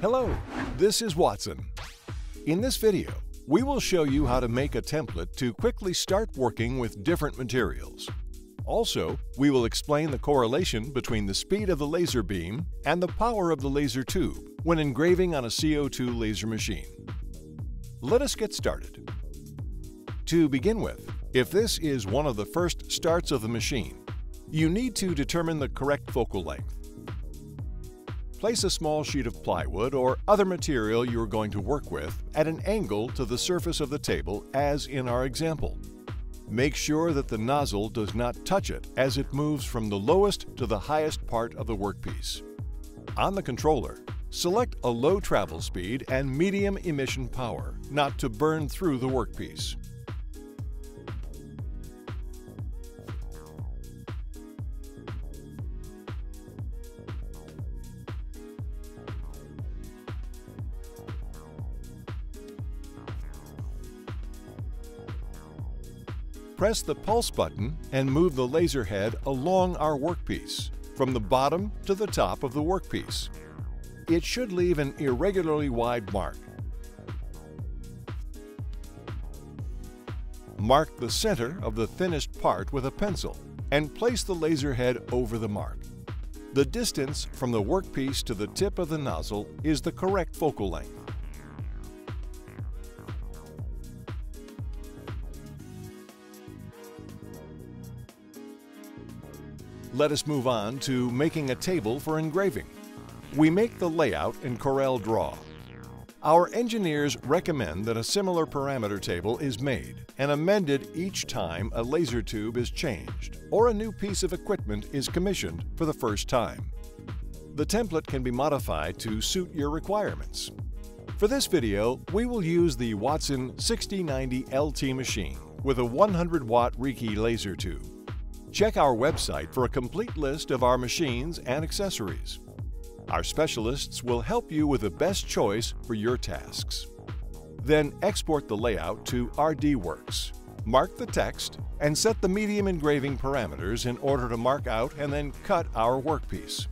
Hello, this is Wattsan. In this video, we will show you how to make a template to quickly start working with different materials. Also, we will explain the correlation between the speed of the laser beam and the power of the laser tube when engraving on a CO2 laser machine. Let us get started. To begin with, if this is one of the first starts of the machine, you need to determine the correct focal length. Place a small sheet of plywood or other material you are going to work with at an angle to the surface of the table as in our example. Make sure that the nozzle does not touch it as it moves from the lowest to the highest part of the workpiece. On the controller, select a low travel speed and medium emission power, not to burn through the workpiece. Press the pulse button and move the laser head along our workpiece, from the bottom to the top of the workpiece. It should leave an irregularly wide mark. Mark the center of the thinnest part with a pencil and place the laser head over the mark. The distance from the workpiece to the tip of the nozzle is the correct focal length. Let us move on to making a table for engraving. We make the layout in CorelDRAW. Our engineers recommend that a similar parameter table is made and amended each time a laser tube is changed or a new piece of equipment is commissioned for the first time. The template can be modified to suit your requirements. For this video, we will use the Wattsan 6090 LT machine with a 100 watt Reci laser tube. Check our website for a complete list of our machines and accessories. Our specialists will help you with the best choice for your tasks. Then export the layout to RDWorks. Mark the text and set the medium engraving parameters in order to mark out and then cut our workpiece.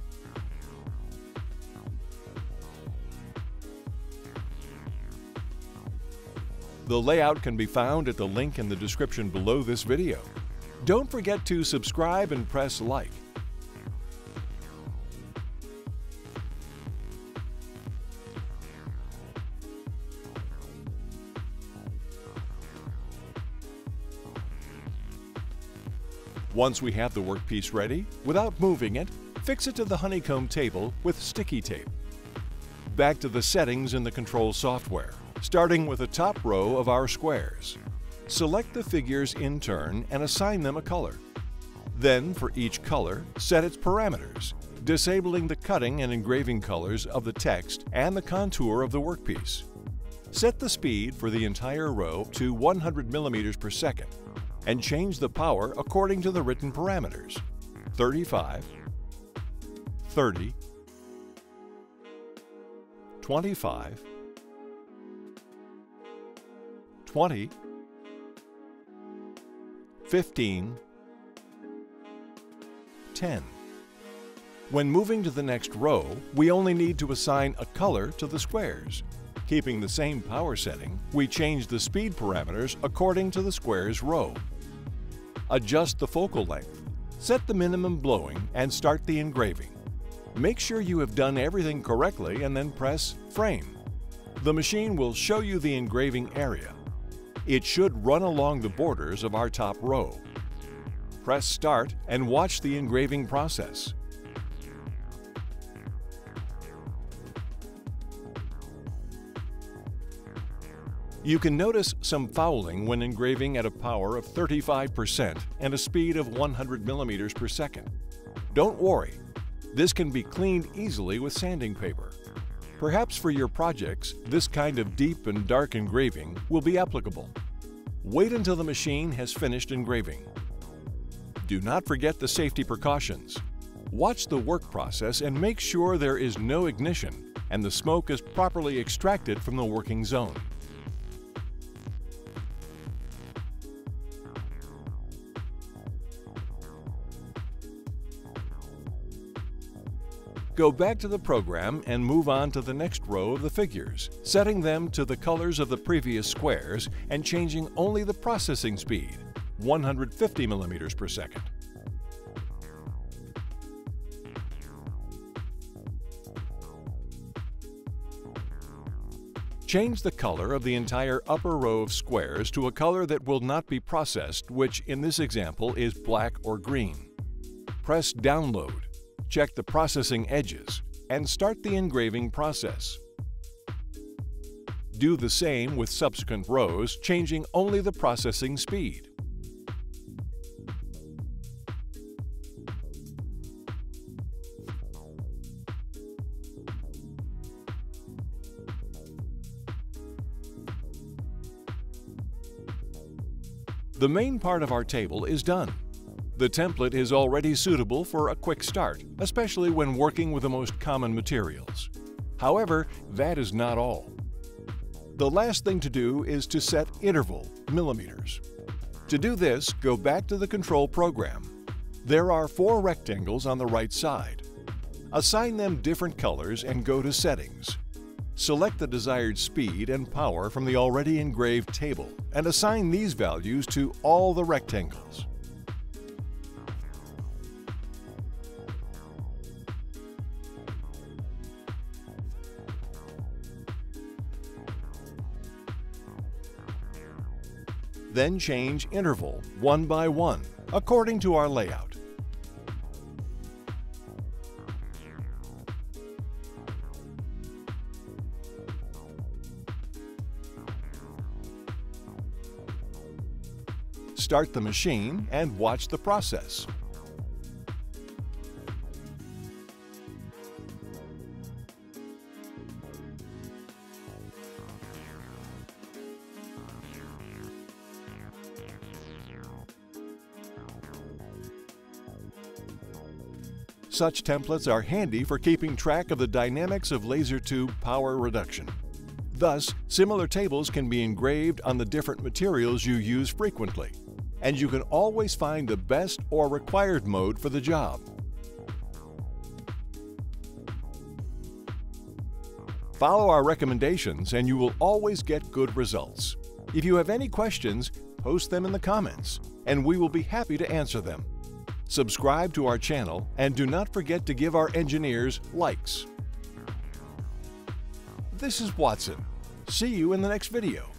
The layout can be found at the link in the description below this video. Don't forget to subscribe and press like. Once we have the workpiece ready, without moving it, fix it to the honeycomb table with sticky tape. Back to the settings in the control software, starting with the top row of our squares. Select the figures in turn and assign them a color. Then, for each color, set its parameters, disabling the cutting and engraving colors of the text and the contour of the workpiece. Set the speed for the entire row to 100 millimeters per second and change the power according to the written parameters 35, 30, 25, 20, 15, 10. When moving to the next row, we only need to assign a color to the squares. Keeping the same power setting, we change the speed parameters according to the square's row. Adjust the focal length, set the minimum blowing, and start the engraving. Make sure you have done everything correctly and then press Frame. The machine will show you the engraving area. It should run along the borders of our top row. Press Start and watch the engraving process. You can notice some fouling when engraving at a power of 35% and a speed of 100 millimeters per second. Don't worry, this can be cleaned easily with sanding paper. Perhaps for your projects, this kind of deep and dark engraving will be applicable. Wait until the machine has finished engraving. Do not forget the safety precautions. Watch the work process and make sure there is no ignition and the smoke is properly extracted from the working zone. Go back to the program and move on to the next row of the figures, setting them to the colors of the previous squares and changing only the processing speed, 150 millimeters per second. Change the color of the entire upper row of squares to a color that will not be processed, which in this example is black or green. Press Download, check the processing edges, and start the engraving process. Do the same with subsequent rows, changing only the processing speed. The main part of our table is done. The template is already suitable for a quick start, especially when working with the most common materials. However, that is not all. The last thing to do is to set interval, millimeters. To do this, go back to the control program. There are four rectangles on the right side. Assign them different colors and go to Settings. Select the desired speed and power from the already engraved table and assign these values to all the rectangles. Then change interval one by one according to our layout. Start the machine and watch the process. Such templates are handy for keeping track of the dynamics of laser tube power reduction. Thus, similar tables can be engraved on the different materials you use frequently and you can always find the best or required mode for the job. Follow our recommendations and you will always get good results. If you have any questions, post them in the comments, and we will be happy to answer them. Subscribe to our channel and do not forget to give our engineers likes. This is Wattsan. See you in the next video.